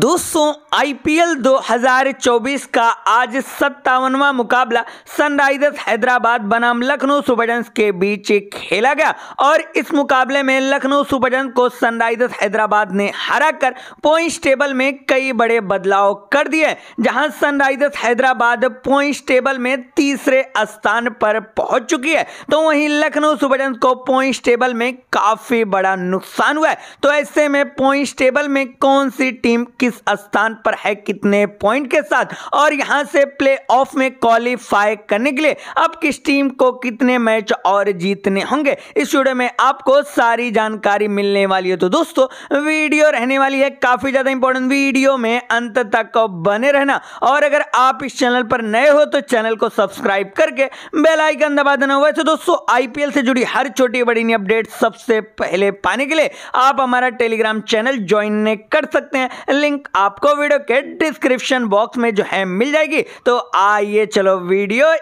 दोस्तों आईपीएल 2024 का आज सत्तावनवा मुकाबला सनराइजर्स हैदराबाद बनाम लखनऊ सुपरजंस के बीच खेला गया और इस मुकाबले में लखनऊ सुपरजंस को सनराइजर्स हैदराबाद ने हराकर पॉइंट्स टेबल में कई बड़े बदलाव कर दिए, जहाँ सनराइजर्स हैदराबाद पॉइंट्स टेबल में तीसरे स्थान पर पहुँच चुकी है। तो वहीं लखनऊ सुपरजंस को पॉइंट्स टेबल में काफ़ी बड़ा नुकसान हुआ है। तो ऐसे में पॉइंट्स टेबल में कौन सी टीम किस स्थान पर है कितने पॉइंट के साथ? और यहाँ से प्ले ऑफ़ में क्वालिफाई करने के लिए अब किस टीम को कितने मैच और जीतने होंगे? इस वीडियो में आपको सारी जानकारी मिलने वाली है। तो दोस्तों वीडियो रहने वाली है काफ़ी ज़्यादा इंपॉर्टेंट वीडियो में। अंत तक बने रहना। और अगर आप इस चैनल पर नए हो तो चैनल को सब्सक्राइब करके बेल आइकन दबा देना। वैसे दोस्तों आईपीएल से जुड़ी हर छोटी बड़ी अपडेट सबसे पहले पाने के लिए आप हमारा टेलीग्राम चैनल ज्वाइन कर सकते हैं। लिंक आपको वीडियो के डिस्क्रिप्शन बॉक्स में जो है मिल जाएगी। तो आइए चलो वीडियो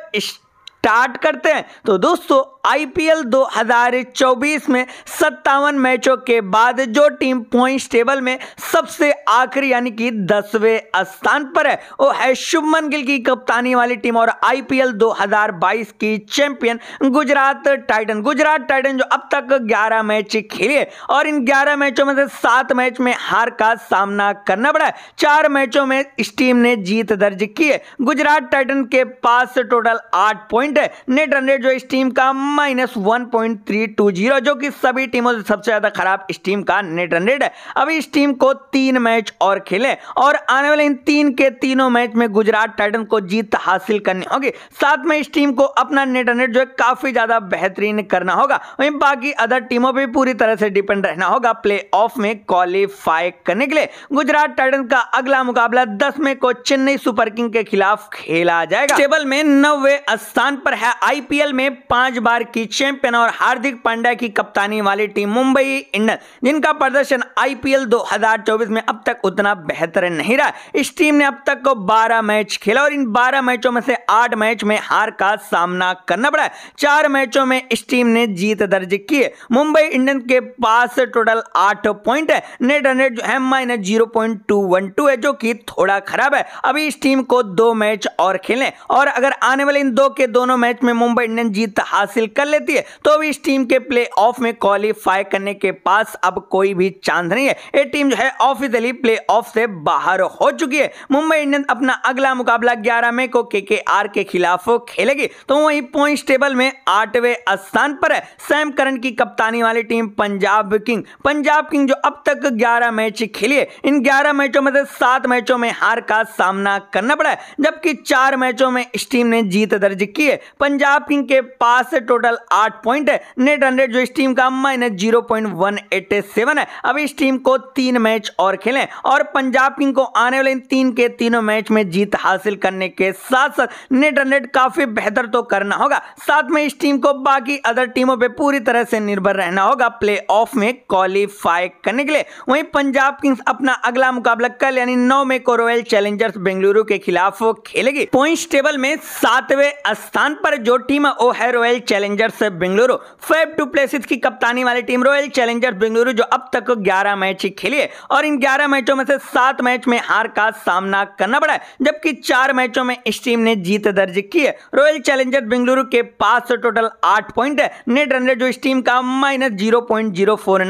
स्टार्ट करते हैं। तो दोस्तों, आईपीएल 2024 में सत्तावन मैचों के बाद जो टीम पॉइंट्स टेबल में सबसे आखिरी यानी कि दसवें स्थान पर है, वो है शुभमन गिल की कप्तानी वाली टीम और आईपीएल 2022 की champion Gujarat Titan. Gujarat Titan जो अब तक 11 मैच खेले और इन 11 मैचों में से सात मैच में हार का सामना करना पड़ा। है चार मैचों में इस टीम ने जीत दर्ज की है। गुजरात टाइटन के पास टोटल आठ पॉइंट है। नेट रन रेट जो इस टीम का minus one point three two zero जो कि सभी टीमों से सबसे ज़्यादा खराब इस टीम का नेट रन रेट है। अभी इस टीम को तीन मैच और खेले और आने वाले इन तीन के तीनों मैच में गुजरात टाइटन को जीत हासिल करनी होगी। साथ में इस टीम को अपना नेट रन रेट जो है काफ़ी ज़्यादा बेहतरीन करना होगा। वहीं बाकी अदर टीमों पर पूरी तरह से डिपेंड रहना होगा प्ले ऑफ़ में क्वालिफाई करने के लिए। गुजरात टाइटन का अगला मुकाबला दस में को चेन्नई सुपर किंग के खिलाफ खेला जाएगा। टेबल में नौवे स्थान पर है आईपीएल में पाँच बार की चैंपियन और हार्दिक पांड्या की कप्तानी वाली टीम मुंबई इंडियंस, जिनका प्रदर्शन आईपीएल 2024 में अब तक उतना बेहतर नहीं रहा। इस टीम ने अब तक को 12 मैच खेला और इन 12 मैचों में से 8 मैच में हार का सामना करना पड़ा। चार मैचों में इस टीम ने जीत दर्ज की है। मुंबई इंडियंस के पास टोटल आठ पॉइंट है। नेट रेट जो है माइनस ज़ीरो है, जो कि थोड़ा खराब है। अभी इस टीम को दो मैच और खेलें और अगर आने वाले इन दो के दोनों मैच में मुंबई इंडियंस जीत हासिल कर लेती है। तो अभी इस टीम के प्ले ऑफ़ में क्वालिफाई करने के पास अब कोई भी चांस नहीं है। ये टीम जो है ऑफिशियली प्ले ऑफ़ से बाहर हो चुकी है। मुंबई इंडियंस अपना अगला मुकाबला 11 मई को के के खिलाफ खेलेगी। तो वहीं पॉइंट टेबल में आठवें स्थान पर है। सैम करन की कप्तानी वाली team Punjab King. Punjab King जो अब तक 11 मैच खेली है। इन 11 मैचों में से सात मैचों में हार का सामना करना पड़ा है। जबकि चार मैचों में इस टीम ने जीत दर्ज की है। पंजाब किंग के पास टोटल आठ पॉइंट है। नेट रेट जो इस टीम का minus zero point one eight seven है। अब इस टीम को तीन मैच और खेलें और पंजाब किंग को आने वाले इन तीन के तीनों मैच में जीत हासिल करने के साथ साथ नेट रेट काफ़ी बेहतर तो करना होगा। साथ में इस टीम को बाकी अदर टीमों पर पूरी तरह से निर्भर रहना होगा प्ले में क्वालिफाई करने के लिए। वहीं पंजाब किंग्स अपना अगला मुकाबला कल यानी नौ में को रॉयल चैलेंजर्स बेंगलुरु के खिलाफ खेलेगी। पॉइंट टेबल में सातवें स्थान पर जो टीम है, वो है Royal Challengers Bengaluru. Faf du Plessis की कप्तानी वाली टीम रॉयल चैलेंजर्स बेंगलुरु, जो अब तक 11 मैच ही खेली है। और इन 11 मैचों में से सात मैच में हार का सामना करना पड़ा है, जबकि चार मैचों में इस टीम ने जीत दर्ज की है। रॉयल चैलेंजर्स बेंगलुरु के पास टोटल आठ पॉइंट है। नेट रन जो इस टीम का माइनस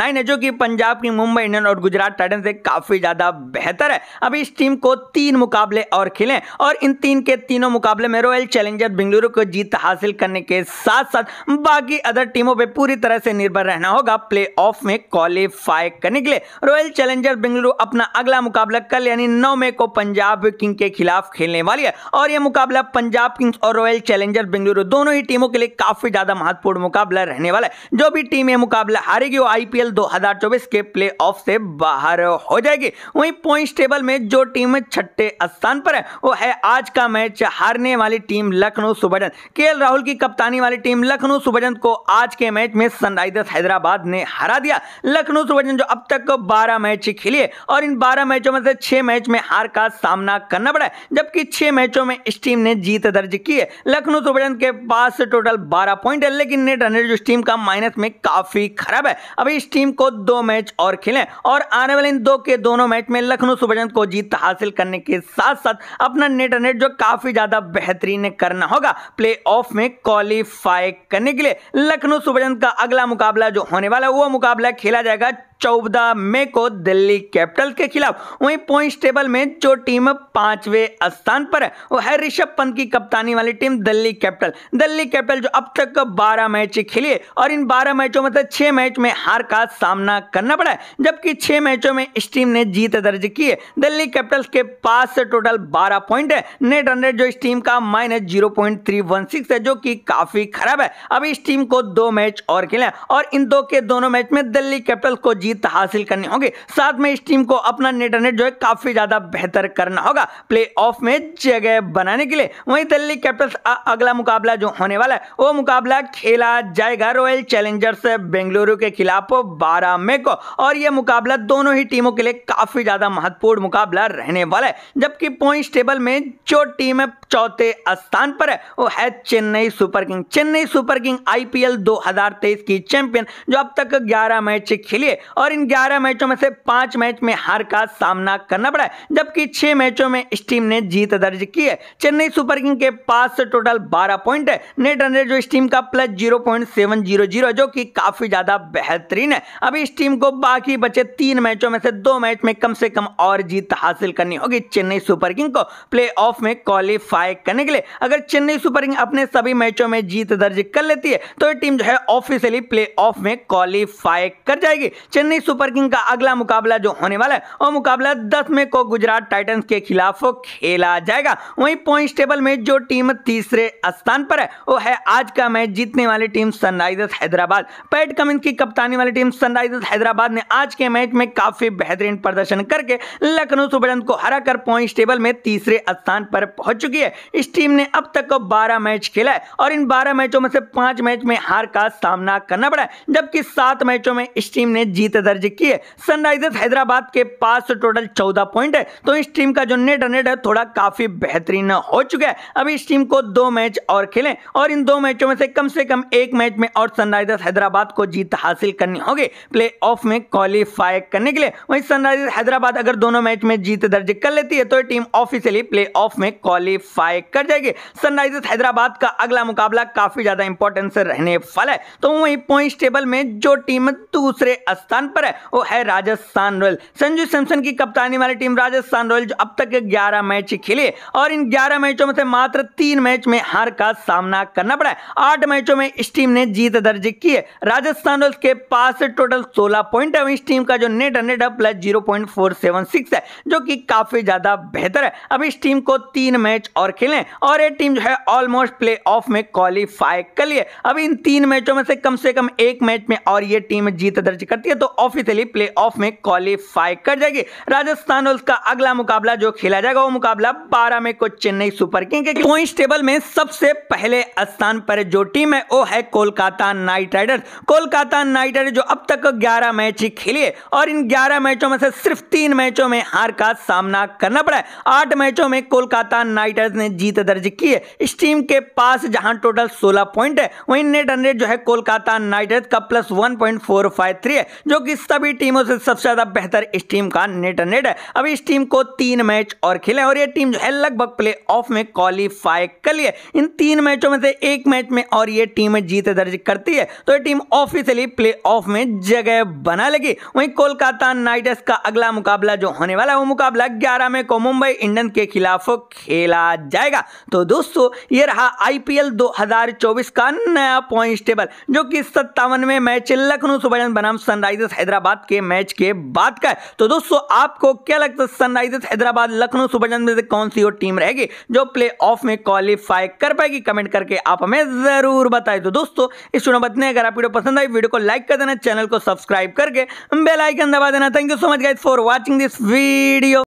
है, जो कि पंजाब की मुंबई इंडियन और गुजरात टाइटन से काफ़ी ज़्यादा बेहतर है। अभी इस टीम को तीन मुकाबले और खेले और इन तीन के तीनों मुकाबले में रॉयल चैलेंजर्स बेंगलुरु को जीत हासिल करने के साथ साथ बाकी अदर टीमों पे पूरी तरह से निर्भर रहना होगा। प्ले ऑफ़ में क्वालिफाई करने के लिए रॉयल चैलेंजर बेंगलुरु अपना अगला मुकाबला कल यानी नौ मई को पंजाब किंग के खिलाफ खेलने वाली है। और यह मुकाबला पंजाब किंग्स और रॉयल चैलेंजर बेंगलुरु दोनों ही टीमों के लिए काफ़ी ज़्यादा महत्वपूर्ण मुकाबला रहने वाला है। जो भी टीम यह मुकाबला हारेगी, वो आईपीएल 2024 के प्ले ऑफ़ से बाहर हो जाएगी। वहीं पॉइंट टेबल में जो टीम छठे स्थान पर है, वो है आज का मैच हारने वाली टीम लखनऊ सुपर के राहुल की कप्तानी वाली टीम लखनऊ सुबह को आज के मैच में सनराइजर्स हैदराबाद ने हरा दिया। लखनऊ सुबह जो अब तक बारह मैच खेली है और इन बारह मैचों में से छह मैच में हार का सामना करना पड़ा जबकि छह मैचों में इस टीम ने जीत दर्ज की है। लखनऊ सुबह के पास टोटल बारह पॉइंट है, लेकिन नेट रन जो टीम का माइनस में काफ़ी खराब है। अभी इस टीम को दो मैच और खेले और आने वाले इन दो के दोनों मैच में लखनऊ सुबह को जीत हासिल करने के साथ साथ अपना नेट रन जो काफ़ी ज़्यादा बेहतरीन करना होगा। प्ले ऑफ़ में क्वालिफाई करने के लिए लखनऊ सुपरजन का अगला मुकाबला जो होने वाला है, वो मुकाबला खेला जाएगा चौदह मई को दिल्ली कैपिटल के खिलाफ वहीं पॉइंट टेबल में जो टीम पांचवे स्थान पर है, वो है ऋषभ पंत की कप्तानी वाली team Delhi Capital. Delhi Capital जो अब तक बारह मैच खेली है और इन बारह मैचों में से छह मैच में हार का सामना करना पड़ा है, जबकि छह मैचों में इस टीम ने जीत दर्ज की है। दिल्ली कैपिटल्स के पास टोटल बारह पॉइंट है। नेट रन जो इस टीम का माइनस ज़ीरो है, जो कि काफ़ी खराब है। अभी इस टीम को दो मैच और खेले और इन दो के दोनों मैच में दिल्ली कैपिटल को जीत जीत हासिल करनी होगी। साथ में इस टीम को अपना नेट नेट जो है काफ़ी ज़्यादा बेहतर करना होगा। प्ले ऑफ़ में जगह बनाने के लिए वहीं दिल्ली कैपिटल्स अगला मुकाबला जो होने वाला है, वो मुकाबला खेला जाएगा रॉयल चैलेंजर्स बेंगलुरु के खिलाफ बारह मई को। और यह मुकाबला दोनों ही टीमों के लिए काफ़ी ज़्यादा महत्वपूर्ण मुकाबला रहने वाला है, जबकि पॉइंट टेबल में जो टीम चौथे स्थान पर है, वो है Chennai Super King. Chennai Super King IPL 2023 की चैंपियन, जो अब तक 11 मैच खेली है और इन 11 मैचों में से पाँच मैच में हार का सामना करना पड़ा है, जबकि छह मैचों में इस टीम ने जीत दर्ज की है। चेन्नई सुपर किंग के पास टोटल 12 पॉइंट है। नेट रन जो इस टीम का plus zero point seven zero zero जो कि काफ़ी ज़्यादा बेहतरीन है। अभी इस टीम को बाकी बचे तीन मैचों में से दो मैच में कम से कम और जीत हासिल करनी होगी चेन्नई सुपर किंग को प्ले में क्वालिफाई करने के लिए। अगर चेन्नई सुपर किंग अपने सभी मैचों में जीत दर्ज कर लेती है तो ये टीम जो है ऑफिशियली प्ले में क्वालिफाई कर जाएगी। चेन्नई सुपर किंग का अगला मुकाबला जो होने वाला है वो मुकाबला 10 मई को गुजरात टाइटंस के खिलाफ खेला जाएगा। वहीं पॉइंट टेबल में जो टीम तीसरे स्थान पर है, वो है आज का मैच जीतने वाली team Sunrisers Hyderabad. Pat Cummins की कप्तानी वाली टीम सनराइजर्स हैदराबाद ने आज के मैच में काफ़ी बेहतरीन प्रदर्शन करके लखनऊ सुपर को हराकर पॉइंट टेबल में तीसरे स्थान पर पहुँच चुकी है। इस टीम ने अब तक बारह मैच खेला है, और इन बारह मैचों में से पाँच मैच में हार का सामना करना पड़ा जबकि सात मैचों में इस टीम ने जीत दर्ज की है। सनराइजर्स हैदराबाद के पास टोटल चौदह पॉइंट है। तो इस टीम का जो नेट रन है, थोड़ा काफ़ी बेहतरीन हो चुका है। अभी इस टीम को दो मैच और खेलें और इन दो मैचों में से कम से कम एक मैच में और सनराइजर्स हैदराबाद को जीत हासिल करनी होगी प्ले ऑफ़ में क्वालिफाई करने के लिए। वहीं सनराइजर्स हैदराबाद अगर दोनों मैच में जीत दर्ज कर लेती है तो टीम ऑफिशियली प्ले ऑफ़ में क्वालिफाई कर जाएगी। सनराइजर्स हैदराबाद का अगला मुकाबला काफ़ी ज़्यादा इंपॉर्टेंस रहने वाला है। तो वही पॉइंट टेबल में जो टीम दूसरे स्थान पर है, वो है राजस्थान रॉयल। संजू सैमसन की कप्तानी वाली टीम राजस्थान रॉयल, जो अब तक 11 मैच खेले और इन 11 मैचों में से मात्र तीन मैच में हार का सामना करना पड़ा है। आठ मैचों में इस टीम ने जीत दर्ज की है। राजस्थान रॉयल्स के पास टोटल 16 पॉइंट है। इस टीम का जो नेट रन प्लस ज़ीरो है, जो कि काफ़ी ज़्यादा बेहतर है। अब इस टीम को तीन मैच और खेलें और ये टीम जो है ऑलमोस्ट प्ले ऑफ़ में क्वालिफाई कर लिए अब इन तीन मैचों में से कम से कम एक मैच में और ये टीम जीत दर्ज करती है। तो ऑफिशियली प्ले ऑफ़ में क्वालिफाई कर जाएगी। राजस्थान रॉयल्स का अगला मुकाबला जो खेला जाएगा, वो मुकाबला बारह में को चेन्नई सुपर किंग के पॉइंट टेबल में सबसे पहले स्थान पर जो टीम है, वो है Kolkata Knight Riders Kolkata Knight Riders जो अब तक ग्यारह मैच ही खेली है, और इन ग्यारह मैचों में से सिर्फ़ तीन मैचों में हार का सामना करना पड़ा है। आठ मैचों में कोलकाता नाइट राइडर्स ने जीत दर्ज की है। इस टीम के पास जहाँ टोटल सोलह पॉइंट है, वहीं नेट रन जो है, कोलकाता नाइट राइडर्स का plus one point four five three है, जो कि सभी टीमों से सबसे ज़्यादा बेहतर इस टीम का नेट नेट है। अब इस टीम को तीन मैच और खेले और ये टीम जो है लगभग प्ले ऑफ़ में क्वालिफाई कर लिए इन तीन मैचों में से एक मैच में और ये टीम जीत दर्ज करती है। तो ये टीम ऑफिशियली प्ले ऑफ़ में जगह बना लेगी। वहीं कोलकाता नाइटर्स का अगला मुकाबला जो होने वाला है, वो मुकाबला ग्यारह में को मुंबई इंडियंस के खिलाफ खेला जाएगा। तो दोस्तों, ये रहा आईपीएल 2024 का नया पॉइंट टेबल जो कि सत्तावनवे मैच लखनऊ सुबह बनाम सनराइजर्स हैदराबाद के मैच के बाद का है। तो दोस्तों, आपको क्या लगता है सनराइजर्स हैदराबाद लखनऊ सुपर में से कौन सी और टीम रहेगी जो प्ले ऑफ़ में क्वालिफाई कर पाएगी? कमेंट करके आप हमें ज़रूर बताए। तो दोस्तों, इस वीडियो बताने अगर आप वीडियो पसंद आई, वीडियो को लाइक कर देना, चैनल को सब्सक्राइब करके बेलाइकन दबा देना। Thank you so much guys for watching this video